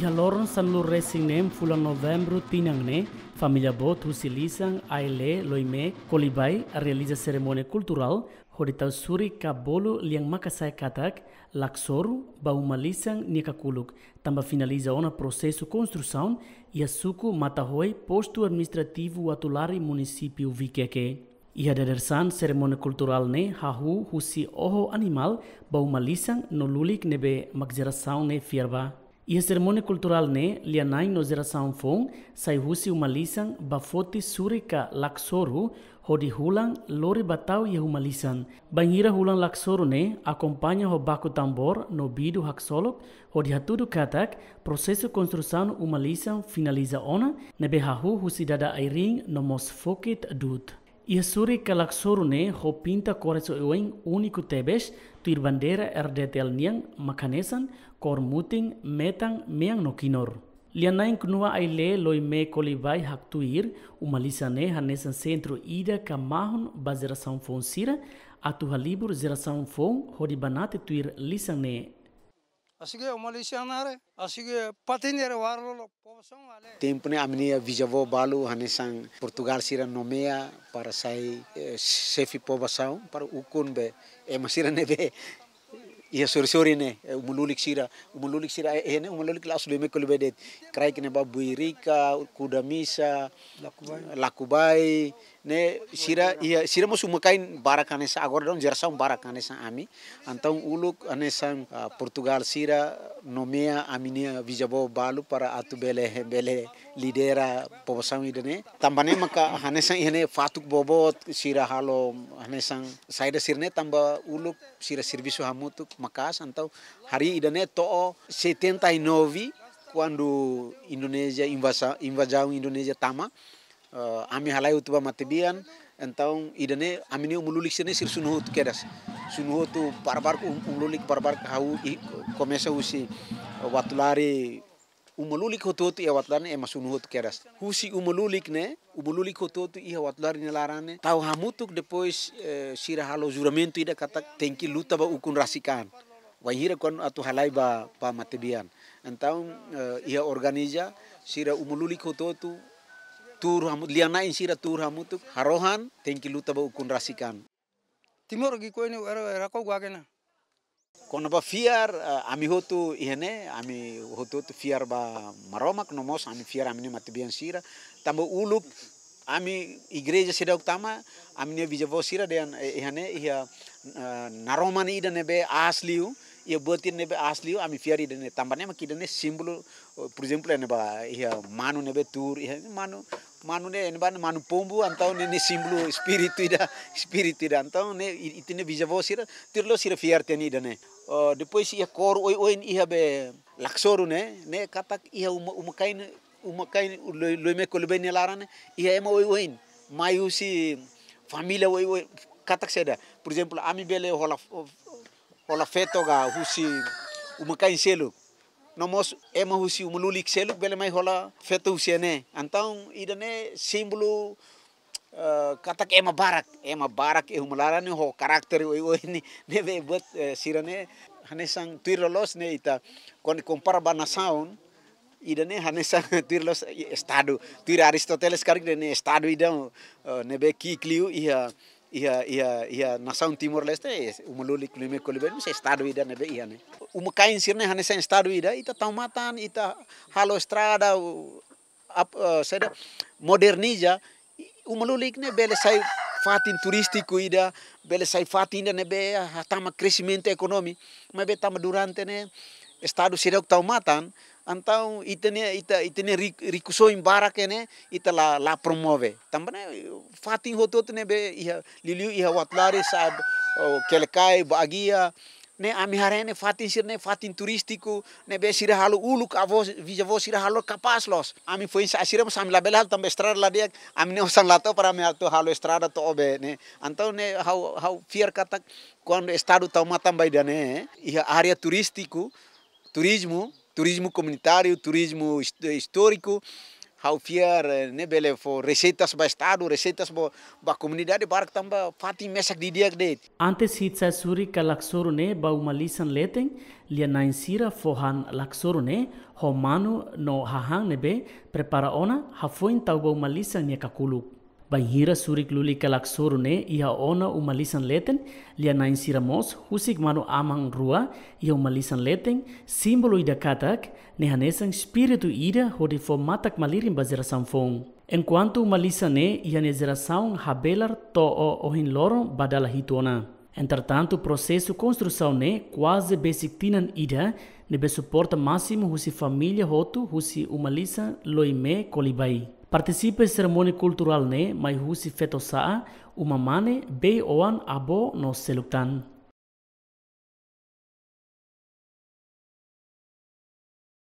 Ihaloron sanlur racing nem fulan novembro tinangne, família bot husilisang aile loime kolibai realiza cerimônia cultural hodital suri kabolo liang makasai katak laksoru baumalisang nikakuluk tamba finaliza ona processo construção e suku matahoi posto administrativo atulari município Vikeke. Ia dedersan cerimônia cultural ne hahu husi oho animal baumalisang no lulik nebe magzeração ne fierba. E a cerimônia cultural ne lianai no geração fong sai husi umalisang bafoti surika laksoru hodi hulang lori batau e humalisan. Banhira hulang laksoru ne acompanha ho baku tambor no bidu haksolok hodi hatudu katak processo construção umalisan finaliza ona nebe hahu husi dada airing no mos fokit dut. Iesuri kalaksorune hopinta koreso ueng uniku tebes tuir bandera RDTL niang makanesan kor muting metang meang nokinor. Lianain kunua aile loi me kolivai haktuir umalisane hanesan centro ida kamahun bazera São Fonsira atu halibur zera São Fon hodibanate tuir lisane asige omalisanare asige patinere warlo poblação ale tempo ne amnia visavo balu hanesang Portugal sira nomea para sai eh, chefe poblação para ukun be e masira nebe ia sori sori ne umululik sira umululik sira e ne umululik la aslu me kolbedet krai kene ba buirika kuda misa lakubai lakubai ne sira ia sira mo sumakain barakane sa agora don jersa um barakane sa ami. Antão uluk anesan uh, Portugal sira nomea aminia visabo balu para atu bele bele lidera poblação idene tambane maka hanesan ihne fatuk bobot sira halo hanesan saida sirne tamba uluk sira serviço hamutuk makas. Antau hari idane to 79 quando Indonésia invasão invasão Indonésia tama ami halai utuba matebian então idane amini umululik sene sir sunuhut kedas. Sunuhut tu barbar umululik barbar kau começa usi watulari. Umululik hototu ia watulari ema sunuhut kedas. Husi umululik ne umululik hototu ia watulari ne. Larane tau hamutuk depois eh, sira halo juramento ida kata tenki luta ba ukun rasikan. Wahira kon atu halai ba pa matebian então uh, ia organiza sira umululik hototu tur hamu liana in sira tur hamutuk harohan tenki luta ba ukun rasikan timor gi era era ko gwagena kono ba fiar uh, ami hotu ihene ami hotu tu fiar ba maromak nomos ami fiar ami ne matibian sira. Tambo uluk ami igreja sida utama ami ne bijavo sira dan ihane ia uh, naromani ida nebe asliu. Ia botin nebe asliu ami fiar ida ne tambane makidane simbolo por exemplo ne ba ia manu nebe tur ia manu manu ne ban manu pombu antau ne simbolo espiritu ida espiritu ida. Antau ne itine bijavo sira tirlo sira fiar teni ida ne. Uh, depois ia kor oi oi ia be laksoru ne ne katak ia uma uma kain kain loi me kolbe ne larane ia ema oi oi mayu si família oi oi katak seda por exemplo ami bele hola hola feto ga husi uma kain nomos ema husi umululik selu bele mai hola feto husiane antau ida ne simbolo Uh, katak ema barak. Ema barak e humalara ne ho karakter oi oi ni. Ne be buat uh, sirane hanesang tuirlos ne ita kon compara ba nasaun ida ne hanesang tuirlos estado tuir aristoteles karik ne estado ida uh, ne be ki kliu ia ia ia ia nasaun timor leste umululik lime koliben se estado ida ne be ia ne umakain sirne hanesang estado ida ita taumatan ita halo estrada ap uh, seda moderniza umalulik ne bele sai fatin turístico ida bele sai fatin ne be tama crescimento economi. Mas be tama durante ne estado sirok tau matan antau itene ita itene ricuso em barak ne ita la la promove. Tambane fatin hotot ne be iha liliu iha watlari sab kelkai bagia ne ami harene fatin sir ne fatin turístico ne be sira halu uluk avo visa vo sira halu kapas los. Ami foi sa sira mas ami label hal tambe estrada la dia ami ne osan lato para me alto halu estrada to obe ne antau ne how how fier kata quando estado tau matam bai ne ia área turístico turismo turismo comunitário turismo histórico how fiar ne bele fo receitas ba estado, receitas bo ba comunidade barak tamba fati mesak di dia de. Antes hitsa suri ka laksoro ne ba umalisan leteng lia nain sira fohan laksoro ne ho manu no hahang nebe prepara ona hafoin tau ba umalisan ne kakuluk. Banhira surik luli kalak ne iha ona umalisan leten lia nain siramos husik manu amang rua iha umalisan leten simbolo ida katak nehanesan spiritu ida hodi fo matak malirin bazera samfong. Enquanto umalisan ne iha nezeração habelar to o ohin loro badala hitona. Entretanto, o processo construção ne quase besiktinan ida nebe suporta máximo husi família hotu husi umalisa loime kolibai. Participa cerimônia cultural ne mai husi feto saa uma mane bei oan abo no seluktan.